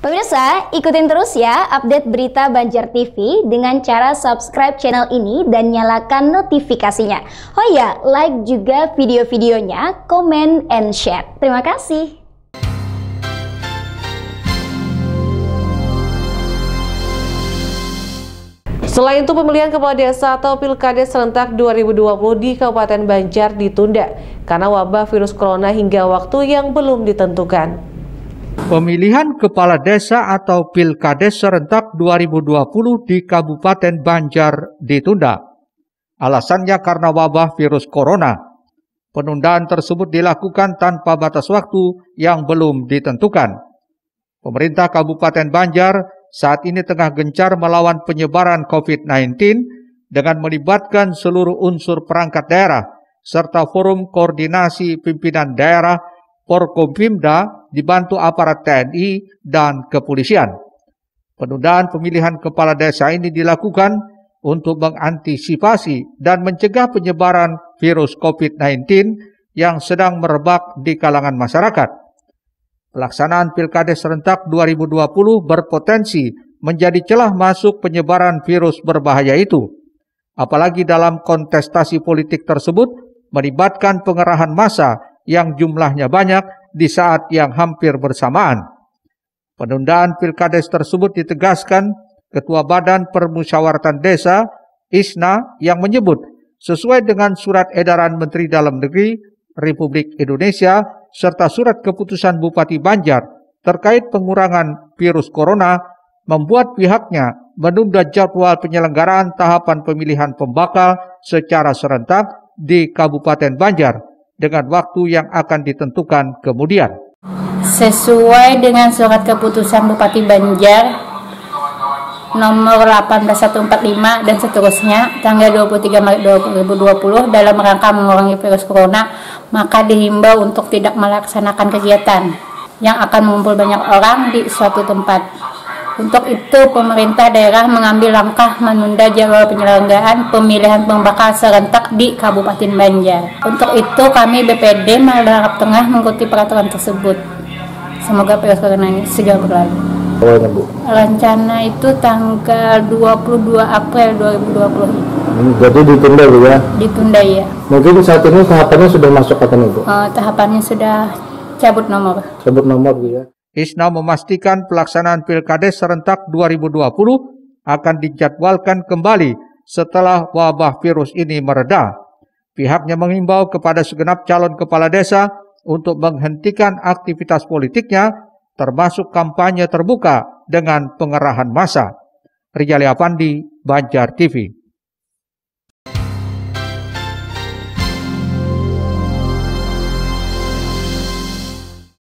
Pemirsa, ikutin terus ya update berita Banjar TV dengan cara subscribe channel ini dan nyalakan notifikasinya. Oh ya, like juga video-videonya, komen, and share. Terima kasih. Selain itu pemilihan kepala desa atau pilkades serentak 2020 di Kabupaten Banjar ditunda karena wabah virus corona hingga waktu yang belum ditentukan. Pemilihan kepala desa atau pilkades serentak 2020 di Kabupaten Banjar ditunda. Alasannya karena wabah virus corona. Penundaan tersebut dilakukan tanpa batas waktu yang belum ditentukan. Pemerintah Kabupaten Banjar saat ini tengah gencar melawan penyebaran COVID-19 dengan melibatkan seluruh unsur perangkat daerah serta forum koordinasi pimpinan daerah Porkopimda dibantu aparat TNI dan kepolisian. Penundaan pemilihan kepala desa ini dilakukan untuk mengantisipasi dan mencegah penyebaran virus COVID-19 yang sedang merebak di kalangan masyarakat. Pelaksanaan Pilkades serentak 2020 berpotensi menjadi celah masuk penyebaran virus berbahaya itu. Apalagi dalam kontestasi politik tersebut melibatkan pengerahan massa yang jumlahnya banyak di saat yang hampir bersamaan. Penundaan pilkades tersebut ditegaskan Ketua Badan Permusyawaratan Desa ISNA yang menyebut sesuai dengan surat edaran Menteri Dalam Negeri Republik Indonesia serta surat keputusan Bupati Banjar terkait pengurangan virus corona membuat pihaknya menunda jadwal penyelenggaraan tahapan pemilihan pembakal secara serentak di Kabupaten Banjar dengan waktu yang akan ditentukan kemudian. Sesuai dengan surat keputusan Bupati Banjar nomor 18145 dan seterusnya tanggal 23 Maret 2020 dalam rangka mengurangi virus corona maka dihimbau untuk tidak melaksanakan kegiatan yang akan mengumpul banyak orang di suatu tempat untuk itu, pemerintah daerah mengambil langkah menunda jadwal penyelenggaraan pemilihan pembakal serentak di Kabupaten Banjar. Untuk itu, kami BPD Maldarap Tengah mengikuti peraturan tersebut. Semoga virus corona ini segera berlalu. Bu? Rencana itu tanggal 22 April 2020. Hmm, jadi ditunda, Bu ya? Ditunda, ya. Mungkin saat ini tahapannya sudah masuk katanya, Bu? Uh, tahapannya sudah cabut nomor. Cabut nomor, Bu ya? Isna memastikan pelaksanaan Pilkades serentak 2020 akan dijadwalkan kembali setelah wabah virus ini mereda. Pihaknya mengimbau kepada segenap calon kepala desa untuk menghentikan aktivitas politiknya termasuk kampanye terbuka dengan pengerahan massa. Rijali Apandi, Banjar TV